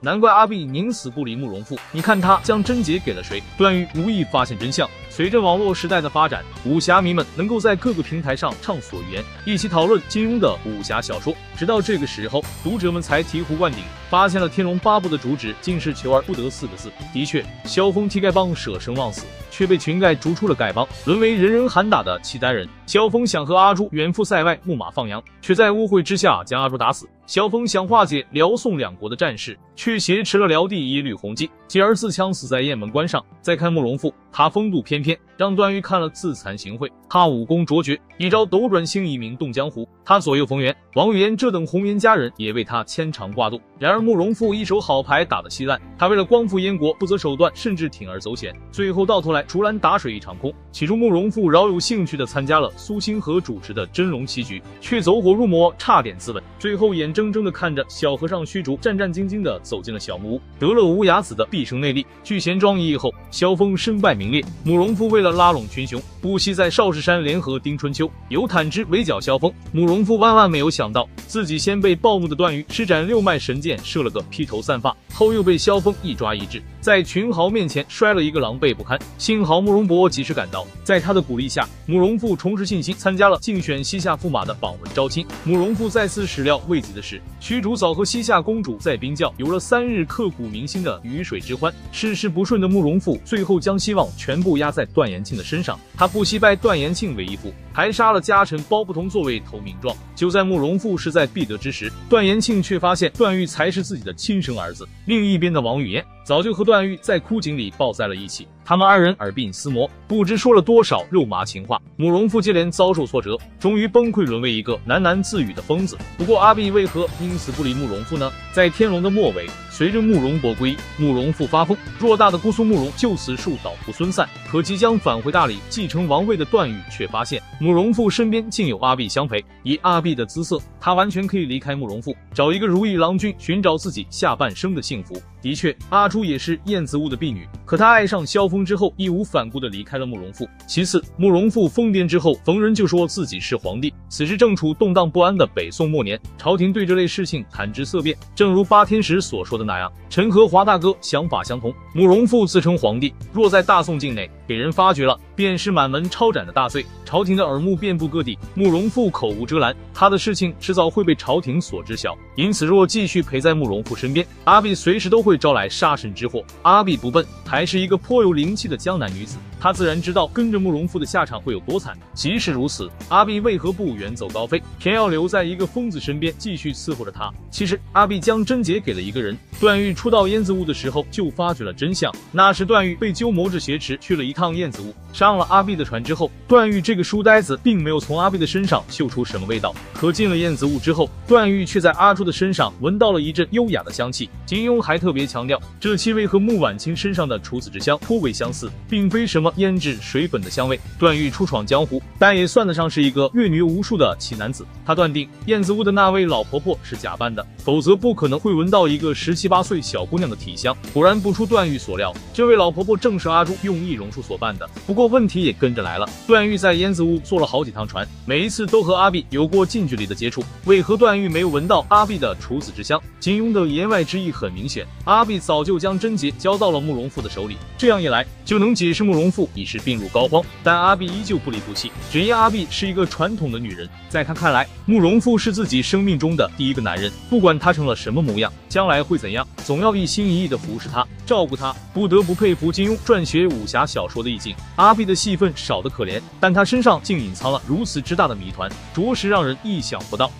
难怪阿碧宁死不离慕容复。你看他将贞洁给了谁？段誉无意发现真相。随着网络时代的发展，武侠迷们能够在各个平台上畅所欲言，一起讨论金庸的武侠小说。直到这个时候，读者们才醍醐灌顶，发现了《天龙八部》的主旨竟是求而不得四个字。的确，萧峰替丐帮舍生忘死，却被群丐逐出了丐帮，沦为人人喊打的契丹人。萧峰想和阿朱远赴塞外，牧马放羊，却在误会之下将阿朱打死。萧峰想化解辽宋两国的战事，却挟持了辽帝耶律洪基，继而自枪死在雁门关上。再看慕容复，他风度翩翩，让段誉看了自惭形秽。他武功卓绝，一招斗转星移，名动江湖。他左右逢源，王语嫣这等红颜佳人也为他牵肠挂肚。然而慕容复一手好牌打得稀烂，他为了光复燕国不择手段，甚至铤而走险，最后到头来竹篮打水一场空。起初慕容复饶有兴趣地参加了苏星河主持的真龙棋局，却走火入魔，差点自刎。最后眼睁睁地看着小和尚虚竹战战兢兢地走进了小木屋，得了无崖子的毕生内力。聚贤庄一役后，萧峰身败名裂。慕容复为了拉拢群雄，不惜在少山联合丁春秋、有坦之围剿萧峰。慕容复万万没有想到，自己先被暴怒的段誉施展六脉神剑射了个披头散发，后又被萧峰一抓一制，在群豪面前摔了一个狼狈不堪。幸好慕容博及时赶到，在他的鼓励下，慕容复重拾信心，参加了竞选西夏驸马的榜文招亲。慕容复再次始料未及的是，虚竹早和西夏公主在冰窖有了三日刻骨铭心的鱼水之欢。事事不顺的慕容复，最后将希望全部压在段延庆的身上。他不惜拜段延庆为义父，还杀了家臣包不同作为投名状。就在慕容复势在必得之时，段延庆却发现段誉才是自己的亲生儿子。另一边的王语嫣。早就和段誉在枯井里抱在了一起，他们二人耳鬓厮磨，不知说了多少肉麻情话。慕容复接连遭受挫折，终于崩溃，沦为一个喃喃自语的疯子。不过阿碧为何因此不理慕容复呢？在天龙的末尾，随着慕容博归，慕容复发疯，偌大的姑苏慕容就此树倒猢狲散。可即将返回大理继承王位的段誉却发现慕容复身边竟有阿碧相陪，以阿碧的姿色，他完全可以离开慕容复，找一个如意郎君，寻找自己下半生的幸福。的确，阿朱也是燕子坞的婢女，可她爱上萧峰之后，义无反顾地离开了慕容复。其次，慕容复疯癫之后，逢人就说自己是皇帝。此时正处动荡不安的北宋末年，朝廷对这类事情谈之色变。正如八天使所说的那样，臣和华大哥想法相同。慕容复自称皇帝，若在大宋境内给人发觉了，便是满门抄斩的大罪，朝廷的耳目遍布各地。慕容复口无遮拦，他的事情迟早会被朝廷所知晓。因此，若继续陪在慕容复身边，阿碧随时都会招来杀身之祸。阿碧不笨，还是一个颇有灵气的江南女子，他自然知道跟着慕容复的下场会有多惨。即使如此，阿碧为何不远走高飞，偏要留在一个疯子身边继续伺候着他？其实，阿碧将贞洁给了一个人。段誉初到燕子坞的时候就发觉了真相，那时段誉被鸠摩智挟持去了一趟燕子坞，上了阿碧的船之后，段誉这个书呆子并没有从阿碧的身上嗅出什么味道。可进了燕子坞之后，段誉却在阿朱的身上闻到了一阵优雅的香气。金庸还特别强调，这气味和穆婉清身上的处子之香颇为相似，并非什么胭脂水粉的香味。段誉初闯江湖，但也算得上是一个阅女无数的奇男子。他断定燕子坞的那位老婆婆是假扮的，否则不可能会闻到一个十七八岁小姑娘的体香。果然不出段誉所料，这位老婆婆正是阿朱用易容术所扮的。不过问题也跟着来了，段誉在燕子坞坐了好几趟船，每一次都和阿碧有过近距离的接触，为何段誉没有闻到阿碧的处子之香？金庸的言外之意很明显，阿碧早就将贞洁交到了慕容复的手里，这样一来就能解释慕容复已是病入膏肓。但阿碧依旧不离不弃，只因阿碧是一个传统的女人，在她看来，慕容复是自己生命中的第一个男人，不管他成了什么模样，将来会怎样，总要一心一意的服侍他，照顾他。不得不佩服金庸撰写武侠小说的意境。阿碧的戏份少得可怜，但她身上竟隐藏了如此之大的谜团，着实让人意想不到。